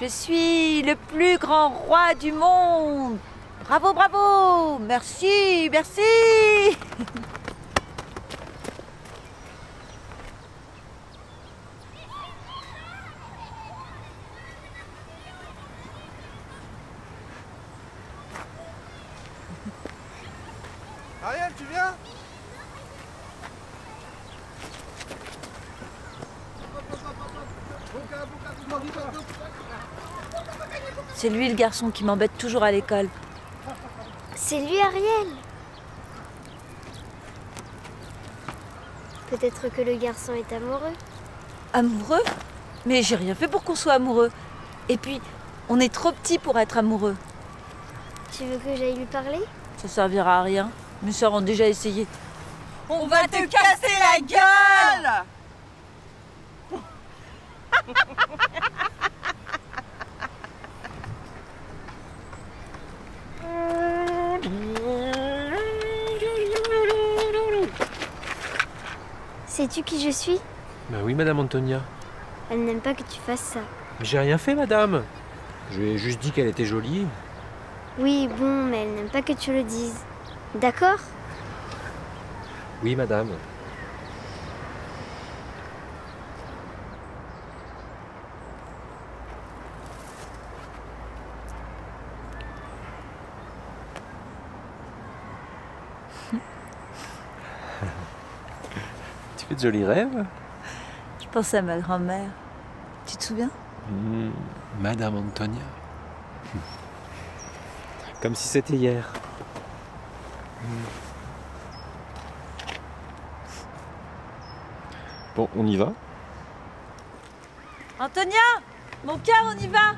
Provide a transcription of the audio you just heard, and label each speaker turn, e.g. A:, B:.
A: Je suis le plus grand roi du monde. Bravo, bravo. Merci, merci.
B: Ariel, tu viens?
A: C'est lui le garçon qui m'embête toujours à l'école.
C: C'est lui, Ariel. Peut-être que le garçon est amoureux.
A: Amoureux? Mais j'ai rien fait pour qu'on soit amoureux. Et puis, on est trop petit pour être amoureux.
C: Tu veux que j'aille lui parler?
A: Ça servira à rien. Mes sœurs ont déjà essayé.
D: On va te casser la gueule
C: Sais-tu qui je suis?
E: Ben oui, madame Antonia.
C: Elle n'aime pas que tu fasses ça.
E: Mais j'ai rien fait, madame. Je lui ai juste dit qu'elle était jolie.
C: Oui, bon, mais elle n'aime pas que tu le dises. D'accord?
E: Oui, madame. De jolis rêves
A: Je pense à ma grand-mère. Tu te souviens?
E: Hmm, Madame Antonia. Comme si c'était hier. Bon, on y va?
A: Antonia Mon cœur, on y va